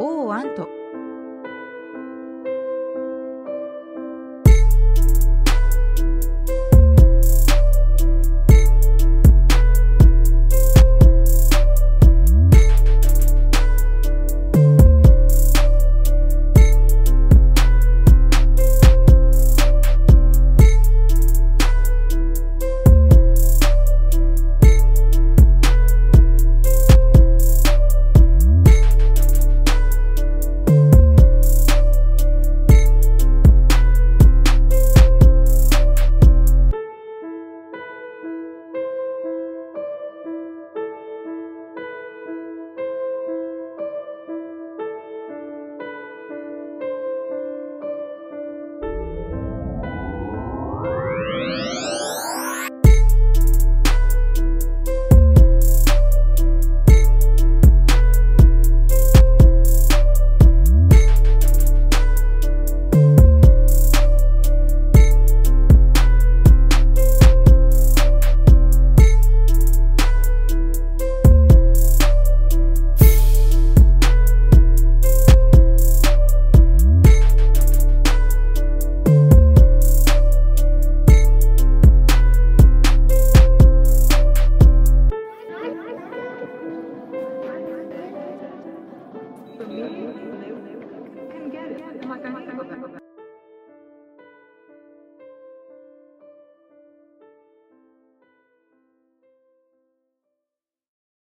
王アンと。Me, and they didn't get it. I'm like, I need to go back.